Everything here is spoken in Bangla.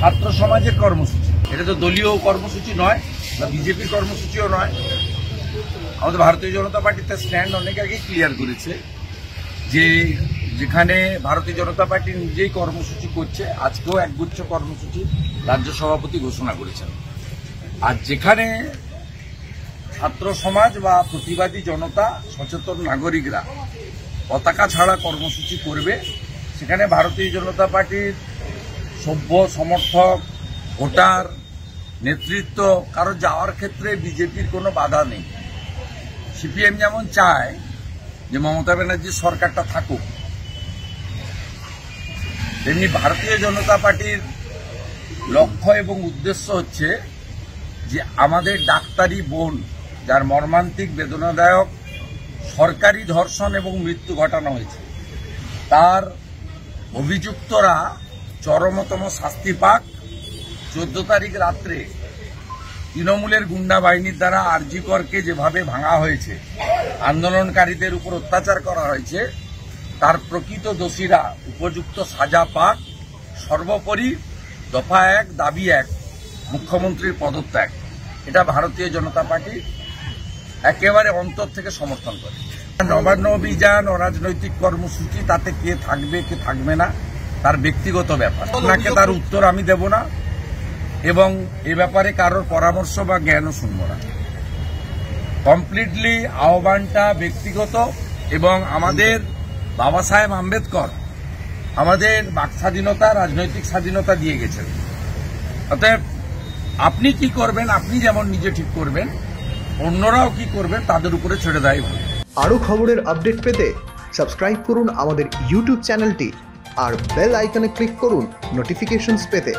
ছাত্র সমাজের কর্মসূচি। এটা তো দলীয় কর্মসূচি নয়, বা বিজেপির কর্মসূচিও নয়। আমাদের ভারতীয় জনতা পার্টি তার স্ট্যান্ড অনেক আগেই ক্লিয়ার করেছে যে যেখানে ভারতীয় জনতা পার্টি নিজেই কর্মসূচি করছে, আজকেও একগুচ্ছ কর্মসূচি রাজ্য সভাপতি ঘোষণা করেছেন। আর যেখানে ছাত্র সমাজ বা প্রতিবাদী জনতা, সচেতন নাগরিকরা পতাকা ছাড়া কর্মসূচি করবে, সেখানে ভারতীয় জনতা পার্টির সভ্য সমর্থক, ভোটার, নেতৃত্ব, কারও যাওয়ার ক্ষেত্রে বিজেপির কোনো বাধা নেই। সিপিএম যেমন চায় যে মমতা ব্যানার্জির সরকারটা থাকুক, তেমনি ভারতীয় জনতা পার্টির লক্ষ্য এবং উদ্দেশ্য হচ্ছে যে আমাদের ডাক্তারি বোন, যার মর্মান্তিক বেদনাদায়ক সরকারি ধর্ষণ এবং মৃত্যু ঘটানো হয়েছে, তার অভিযুক্তরা চরমতম শাস্তি পাক। চোদ্দ তারিখ রাত্রে তৃণমূলের গুন্ডা বাহিনীর দ্বারা আরজিকরকে যেভাবে ভাঙা হয়েছে, আন্দোলনকারীদের উপর অত্যাচার করা হয়েছে, তার প্রকৃত দোষীরা উপযুক্ত সাজা পাক। সর্বোপরি দফা এক, দাবি এক, মুখ্যমন্ত্রীর পদত্যাগ। এটা ভারতীয় জনতা পার্টি একেবারে অন্তর থেকে সমর্থন করে। নবান্ন অভিযান, অরাজনৈতিক কর্মসূচি, তাতে কে থাকবে কে থাকবে না তার ব্যক্তিগত ব্যাপার। আপনাকে তার উত্তর আমি দেব না এবং এ ব্যাপারে কারোর পরামর্শ বা জ্ঞানও শুনব না। কমপ্লিটলি আহ্বানটা ব্যক্তিগত এবং আমাদের বাবা সাহেব আম্বেদকর আমাদের বাক স্বাধীনতা রাজনৈতিক স্বাধীনতা দিয়ে গেছেন। অতএব আপনি কি করবেন, আপনি যেমন নিজে ঠিক করবেন, অন্যরাও কি করবেন তাদের উপরে ছেড়ে দেয় ভালো। আরও খবরের আপডেট পেতে সাবস্ক্রাইব করুন আমাদের ইউটিউব চ্যানেলটি। আর বেল আইকনে ক্লিক করুন নোটিফিকেশনস পেতে।